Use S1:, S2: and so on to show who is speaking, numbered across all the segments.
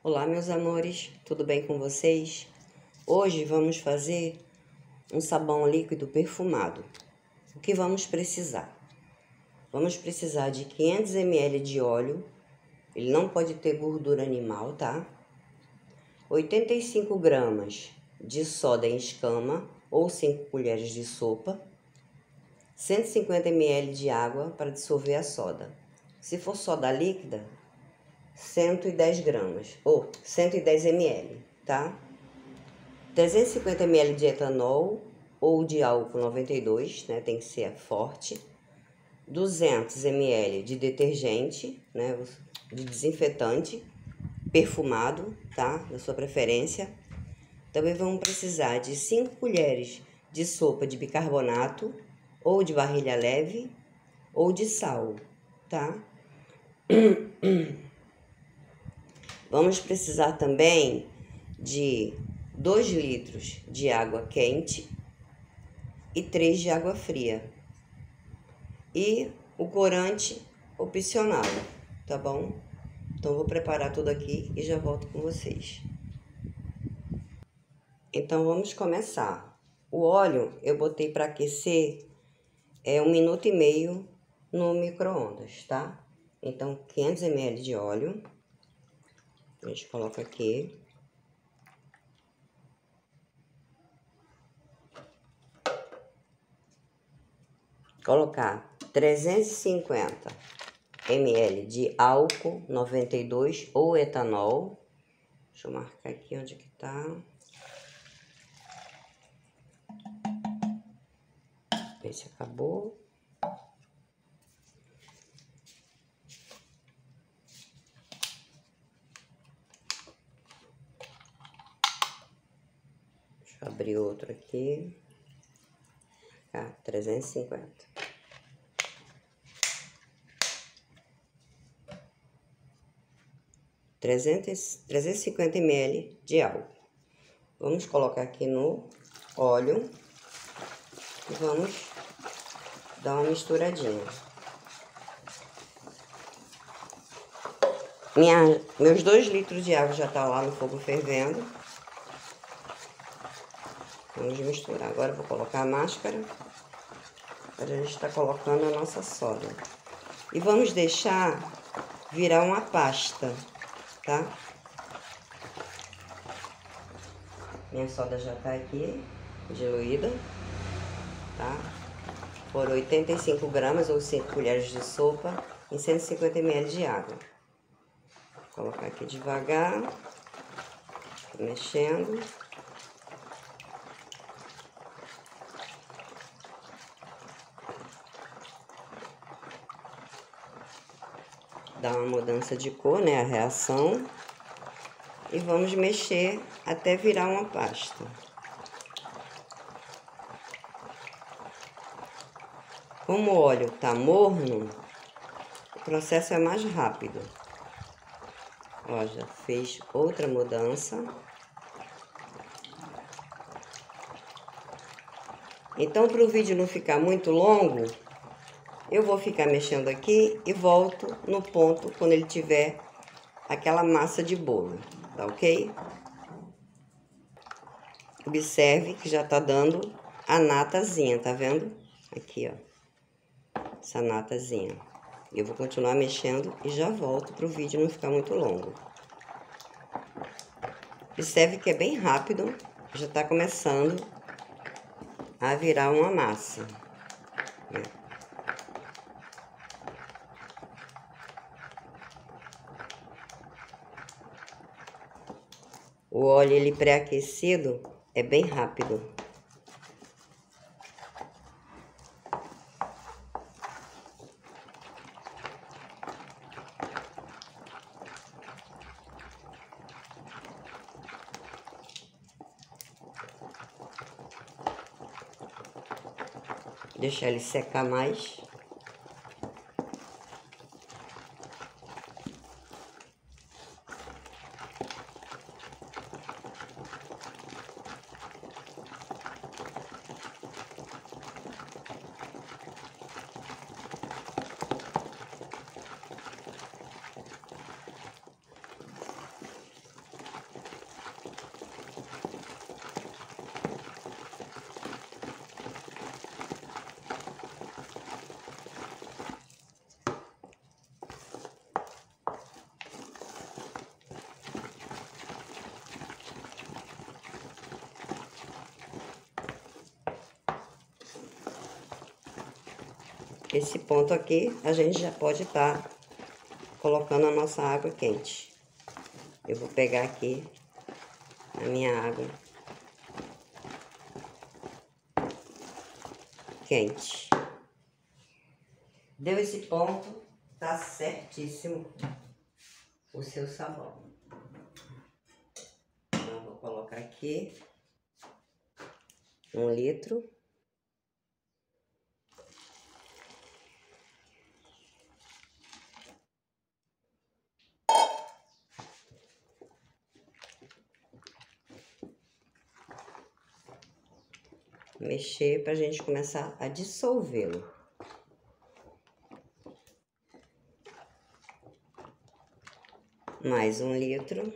S1: Olá, meus amores, tudo bem com vocês? Hoje vamos fazer um sabão líquido perfumado. O que vamos precisar? Vamos precisar de 500 ml de óleo, ele não pode ter gordura animal, tá? 85 gramas de soda em escama ou 5 colheres de sopa, 150 ml de água para dissolver a soda. Se for soda líquida, 110 gramas, ou 110 ml, tá? 350 ml de etanol ou de álcool 92, né? Tem que ser forte. 200 ml de detergente, né? De desinfetante perfumado, tá? Da sua preferência. Também vamos precisar de 5 colheres de sopa de bicarbonato ou de barrilha leve ou de sal, tá? Vamos precisar também de 2 litros de água quente e 3 de água fria. E o corante opcional, tá bom? Então, vou preparar tudo aqui e já volto com vocês. Então, vamos começar. O óleo eu botei para aquecer é um minuto e meio no micro-ondas, tá? Então, 500 ml de óleo. A gente coloca aqui. Colocar 350 ml de álcool 92 ou etanol. Deixa eu marcar aqui onde que tá. Esse acabou. Abrir outro aqui. Tá, 350. Trezentos, 350 ml de álcool. Vamos colocar aqui no óleo e vamos dar uma misturadinha. Minha, meus dois litros de água já tá lá no fogo fervendo. Vamos misturar. Agora vou colocar a máscara. A gente está colocando a nossa soda. E vamos deixar virar uma pasta, tá? Minha soda já tá aqui, diluída, tá? Por 85 gramas ou 5 colheres de sopa em 150 ml de água. Vou colocar aqui devagar, mexendo. Dar uma mudança de cor, né, a reação. E vamos mexer até virar uma pasta. Como o óleo tá morno, o processo é mais rápido. Ó, já fez outra mudança. Então, para o vídeo não ficar muito longo, eu vou ficar mexendo aqui e volto no ponto quando ele tiver aquela massa de bolo, tá ok? Observe que já tá dando a natazinha, tá vendo? Aqui, ó. Essa natazinha. Eu vou continuar mexendo e já volto pro vídeo não ficar muito longo. Observe que é bem rápido, já tá começando a virar uma massa. Né? Óleo ele pré-aquecido é bem rápido. Deixar ele secar mais. Esse ponto aqui, a gente já pode estar tá colocando a nossa água quente. Eu vou pegar aqui a minha água quente. Deu esse ponto, tá certíssimo o seu sabão. Então, vou colocar aqui um litro. Mexer para a gente começar a dissolvê-lo. Mais um litro,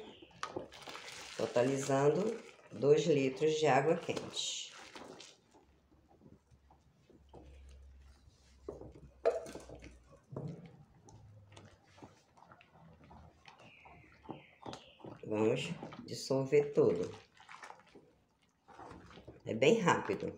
S1: totalizando dois litros de água quente. Vamos dissolver tudo. É bem rápido.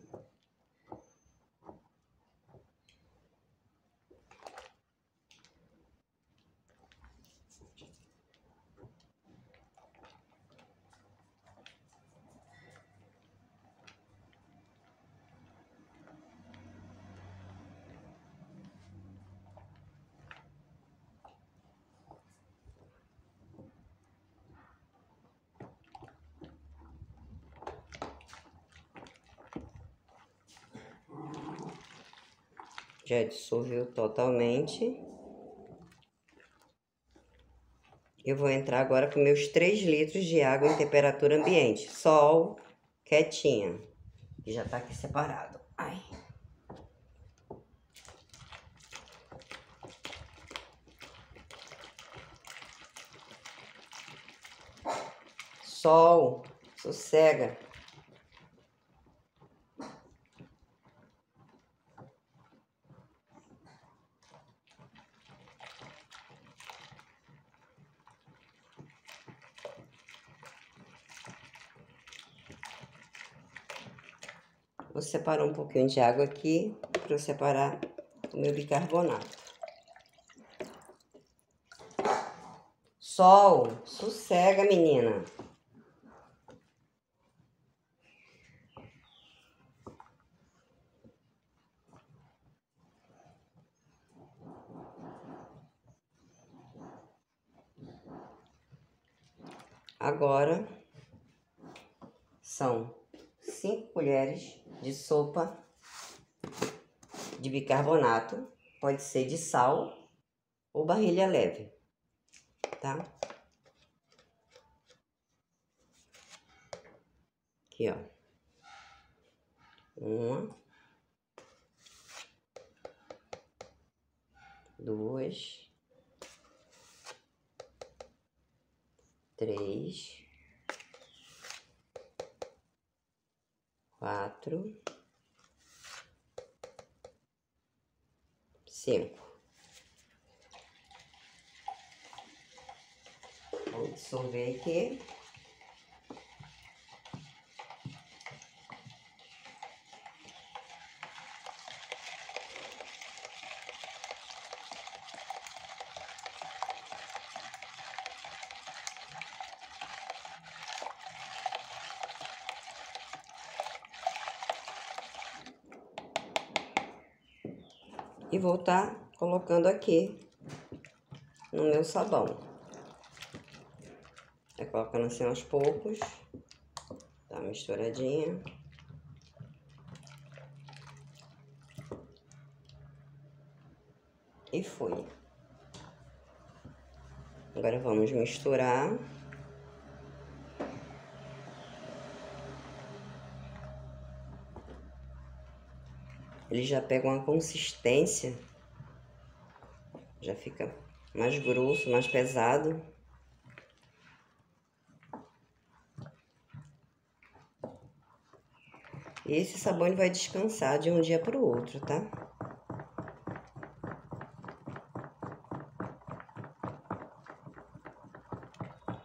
S1: Já dissolveu totalmente. Eu vou entrar agora com meus 3 litros de água em temperatura ambiente. Sol, quietinha. Já tá aqui separado. Ai. Sol, sossega. Vou separar um pouquinho de água aqui para separar o meu bicarbonato. Sol, sossega, menina. Agora são cinco colheres de sopa de bicarbonato, pode ser de sal ou barrilha leve, tá? Aqui, ó. Uma. Duas. Três. quatro, cinco. Vou dissolver aqui. Vou estar tá colocando aqui no meu sabão. É colocando assim aos poucos, tá misturadinha. E foi. Agora vamos misturar. Ele já pega uma consistência, já fica mais grosso, mais pesado. E esse sabão ele vai descansar de um dia para o outro, tá?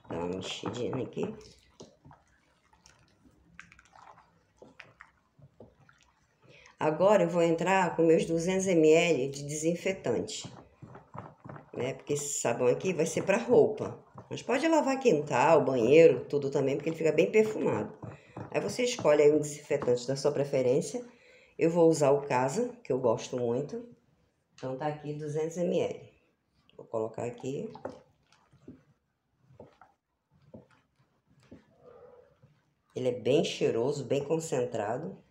S1: Dá uma mexidinha aqui. Agora eu vou entrar com meus 200 ml de desinfetante, né? Porque esse sabão aqui vai ser para roupa. Mas pode lavar quintal, banheiro, tudo também, porque ele fica bem perfumado. Aí você escolhe aí um desinfetante da sua preferência. Eu vou usar o Casa, que eu gosto muito. Então tá aqui 200 ml. Vou colocar aqui. Ele é bem cheiroso, bem concentrado.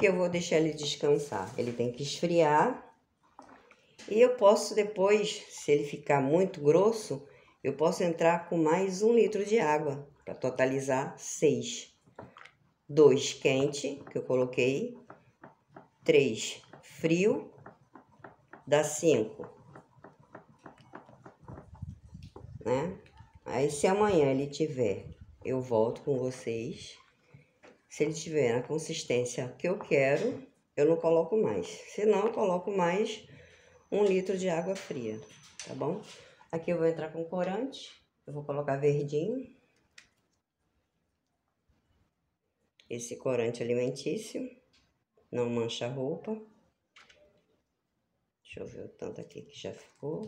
S1: Porque eu vou deixar ele descansar. Ele tem que esfriar. E eu posso depois, se ele ficar muito grosso, eu posso entrar com mais um litro de água para totalizar seis. Dois quente, que eu coloquei. Três frio, dá cinco. Né? Aí se amanhã ele tiver, eu volto com vocês. Se ele tiver na consistência que eu quero, eu não coloco mais. Se não, eu coloco mais um litro de água fria, tá bom? Aqui eu vou entrar com corante. Eu vou colocar verdinho. Esse corante alimentício. Não mancha a roupa. Deixa eu ver o tanto aqui que já ficou.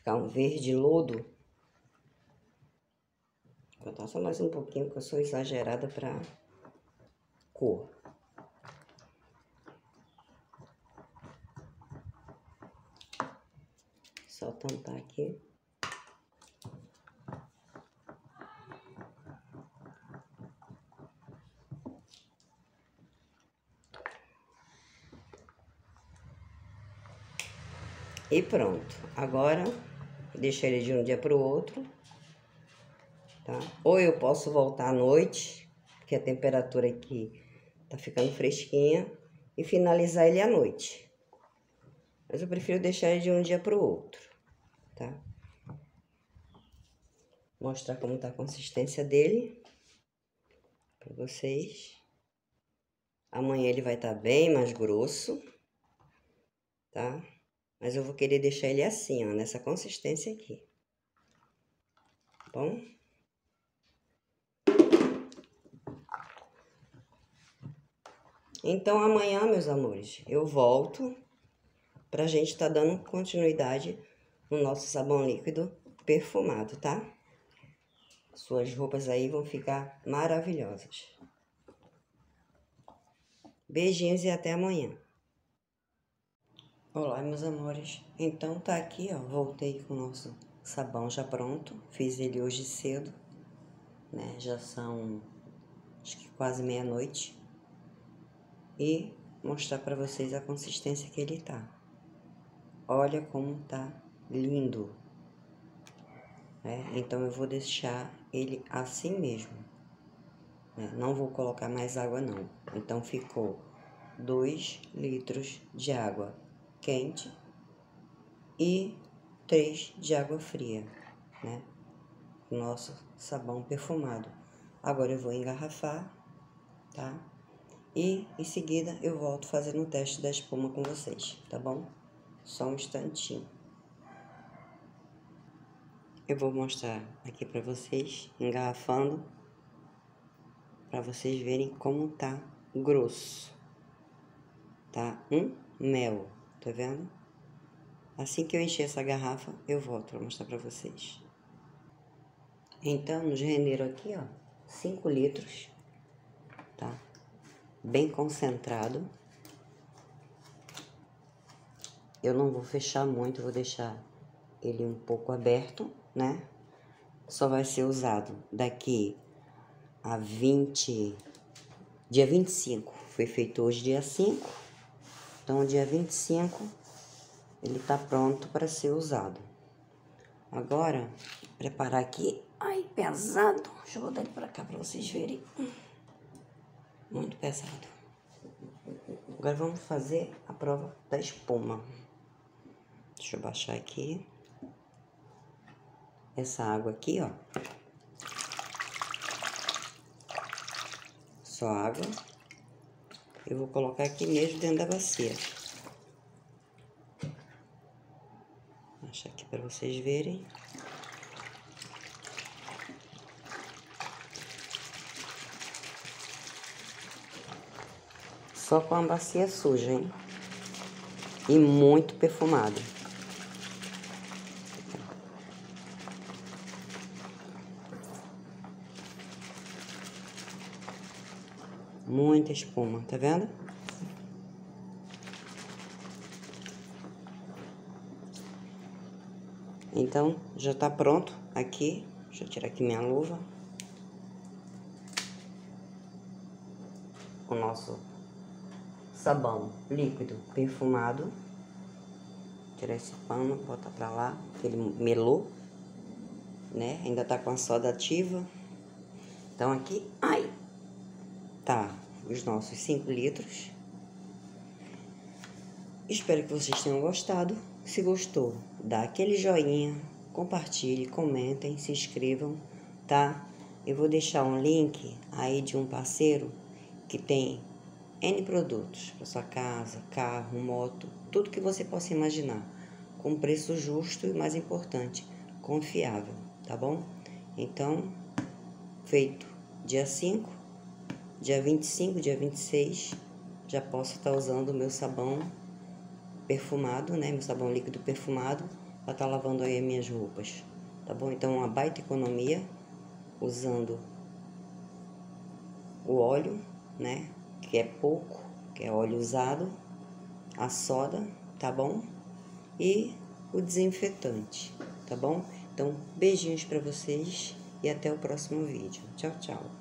S1: Ficar um verde lodo. Vou botar só mais um pouquinho, porque eu sou exagerada para cor. Só tampar aqui. E pronto. Agora deixar ele de um dia para o outro, tá? Ou eu posso voltar à noite, porque a temperatura aqui tá ficando fresquinha, e finalizar ele à noite. Mas eu prefiro deixar ele de um dia para o outro, tá? Mostrar como tá a consistência dele para vocês. Amanhã ele vai estar tá bem mais grosso, tá? Mas eu vou querer deixar ele assim, ó, nessa consistência aqui. Bom? Então, amanhã, meus amores, eu volto pra gente tá dando continuidade no nosso sabão líquido perfumado, tá? Suas roupas aí vão ficar maravilhosas. Beijinhos e até amanhã. Olá, meus amores. Então tá aqui, ó, voltei com o nosso sabão já pronto. Fiz ele hoje cedo, né? Já são acho que quase meia-noite. E mostrar para vocês a consistência que ele tá. Olha como tá lindo. Né? Então eu vou deixar ele assim mesmo. Né? Não vou colocar mais água não. Então ficou 2 litros de água quente e três de água fria, né? Nosso sabão perfumado. Agora eu vou engarrafar, tá? E em seguida eu volto fazendo o teste da espuma com vocês, tá bom? Só um instantinho. Eu vou mostrar aqui para vocês, engarrafando, para vocês verem como tá grosso, tá? Um mel. Tá vendo? Assim que eu encher essa garrafa, eu volto para mostrar para vocês. Então, nos renderam aqui, ó, 5 litros, tá? Bem concentrado. Eu não vou fechar muito, vou deixar ele um pouco aberto, né? Só vai ser usado daqui a 20... Dia 25, foi feito hoje dia 5 Então, dia 25, ele tá pronto para ser usado. Agora, preparar aqui. Ai, pesado. Deixa eu botar ele para cá para vocês verem. Muito pesado. Agora vamos fazer a prova da espuma. Deixa eu baixar aqui. Essa água aqui, ó. Só água. Eu vou colocar aqui mesmo dentro da bacia. Vou achar aqui para vocês verem. Só com a bacia suja, hein? E muito perfumado. Muita espuma, tá vendo? Então, já tá pronto aqui. Deixa eu tirar aqui minha luva. O nosso sabão líquido perfumado. Tirar esse pano, botar pra lá, ele melou, né? Ainda tá com a soda ativa. Então aqui, ai, tá os nossos 5 litros. Espero que vocês tenham gostado. Se gostou, dá aquele joinha, compartilhe, comentem, se inscrevam, tá? Eu vou deixar um link aí de um parceiro que tem N produtos para sua casa, carro, moto, tudo que você possa imaginar, com preço justo e mais importante, confiável, tá bom? Então, feito dia 5, dia 25, dia 26, já posso estar usando o meu sabão perfumado, né? Meu sabão líquido perfumado para estar tá lavando aí as minhas roupas, tá bom? Então, uma baita economia usando o óleo, né? que é pouco, que é óleo usado, a soda, tá bom? E o desinfetante, tá bom? Então, beijinhos para vocês e até o próximo vídeo. Tchau, tchau.